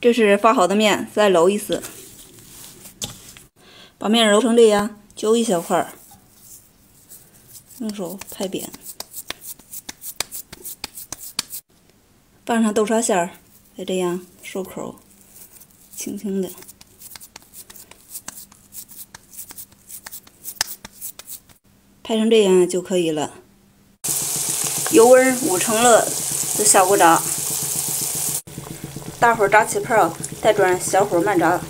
这是发好的面，再揉一次。把面揉成这样，揪一小块，用手拍扁，拌上豆沙馅儿，再这样收口，轻轻的。拍成这样就可以了。油温五成热，就下锅炸。大火炸起泡，再转小火慢炸。